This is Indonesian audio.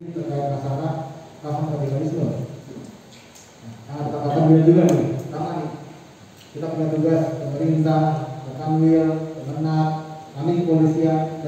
terkait masalah kasus radikalisme. Nah, ada kata juga nih, sama nih. Kita punya tugas pemerintah, Kamil, Kemenang, kami kepolisian